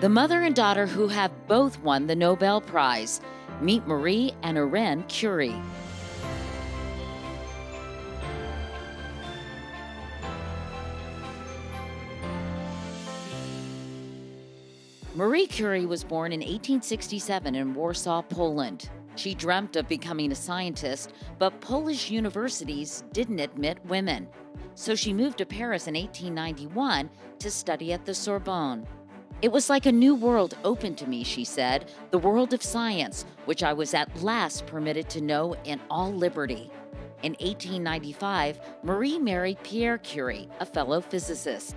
The mother and daughter who have both won the Nobel Prize. Meet Marie and Irene Curie. Marie Curie was born in 1867 in Warsaw, Poland. She dreamt of becoming a scientist, but Polish universities didn't admit women. So she moved to Paris in 1891 to study at the Sorbonne. It was like a new world opened to me, she said, the world of science, which I was at last permitted to know in all liberty. In 1895, Marie married Pierre Curie, a fellow physicist.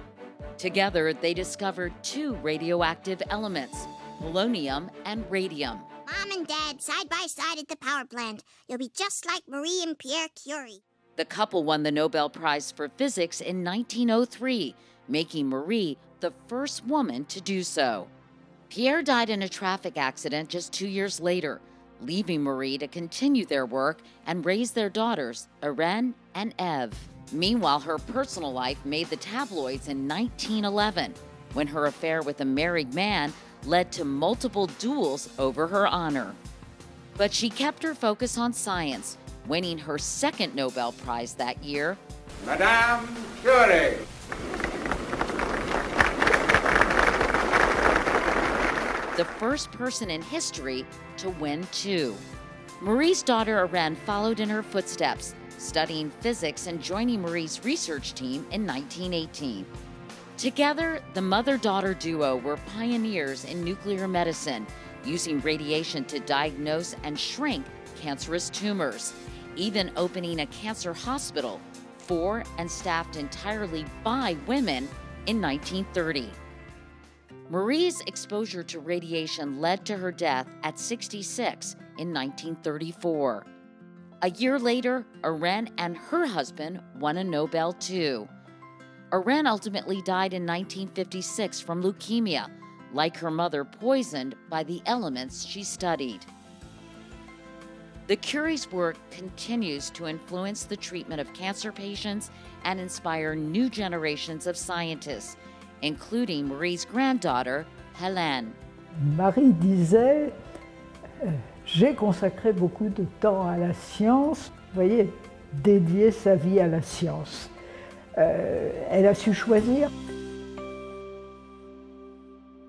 Together, they discovered two radioactive elements polonium and radium. Mom and Dad, side by side at the power plant. You'll be just like Marie and Pierre Curie. The couple won the Nobel Prize for Physics in 1903, making Marie the first woman to do so. Pierre died in a traffic accident just two years later, leaving Marie to continue their work and raise their daughters, Irene and Eve. Meanwhile, her personal life made the tabloids in 1911 when her affair with a married man led to multiple duels over her honor. But she kept her focus on science, winning her second Nobel Prize that year. Madame Curie. The first person in history to win two. Marie's daughter Irene followed in her footsteps, studying physics and joining Marie's research team in 1918. Together, the mother daughter duo were pioneers in nuclear medicine, using radiation to diagnose and shrink cancerous tumors, even opening a cancer hospital for and staffed entirely by women in 1930. Marie's exposure to radiation led to her death at 66 in 1934. A year later, Irene and her husband won a Nobel too. Irene ultimately died in 1956 from leukemia, like her mother, poisoned by the elements she studied. The Curie's work continues to influence the treatment of cancer patients and inspire new generations of scientists, including Marie's granddaughter, Hélène. Marie disait euh, J'ai consacré beaucoup de temps à la science, vous voyez, dédier sa vie à la science. Euh, elle a su choisir.